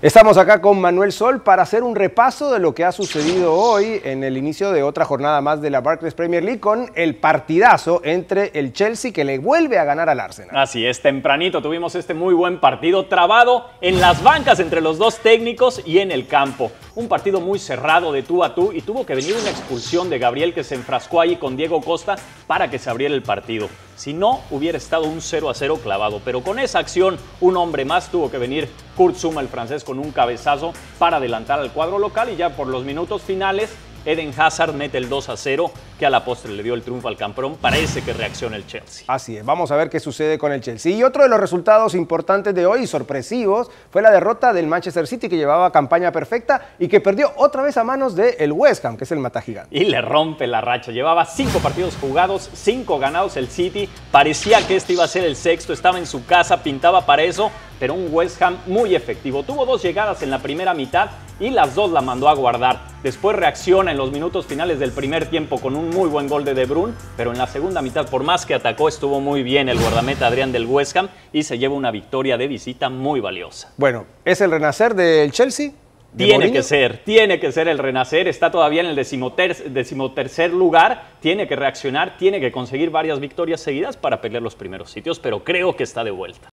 Estamos acá con Manuel Sol para hacer un repaso de lo que ha sucedido hoy en el inicio de otra jornada más de la Barclays Premier League con el partidazo entre el Chelsea que le vuelve a ganar al Arsenal. Así es, tempranito tuvimos este muy buen partido trabado en las bancas entre los dos técnicos y en el campo. Un partido muy cerrado de tú a tú y tuvo que venir una expulsión de Gabriel que se enfrascó ahí con Diego Costa para que se abriera el partido. Si no, hubiera estado un 0 a 0 clavado. Pero con esa acción, un hombre más tuvo que venir Kurt Zuma, el francés, con un cabezazo para adelantar al cuadro local y ya por los minutos finales Eden Hazard mete el 2 a 0, que a la postre le dio el triunfo al campeón. Parece que reacciona el Chelsea. Así es, vamos a ver qué sucede con el Chelsea. Y otro de los resultados importantes de hoy, sorpresivos, fue la derrota del Manchester City, que llevaba campaña perfecta y que perdió otra vez a manos del West Ham, que es el mata gigante. Y le rompe la racha. Llevaba cinco partidos jugados, cinco ganados el City. Parecía que este iba a ser el sexto, estaba en su casa, pintaba para eso, pero un West Ham muy efectivo. Tuvo dos llegadas en la primera mitad y las dos la mandó a guardar. Después reacciona en los minutos finales del primer tiempo con un muy buen gol de De Bruyne, pero en la segunda mitad, por más que atacó, estuvo muy bien el guardameta Adrián del West Ham y se lleva una victoria de visita muy valiosa. Bueno, ¿es el renacer del Chelsea? Tiene que ser, tiene que ser el renacer, está todavía en el decimotercer lugar, tiene que reaccionar, tiene que conseguir varias victorias seguidas para pelear los primeros sitios, pero creo que está de vuelta.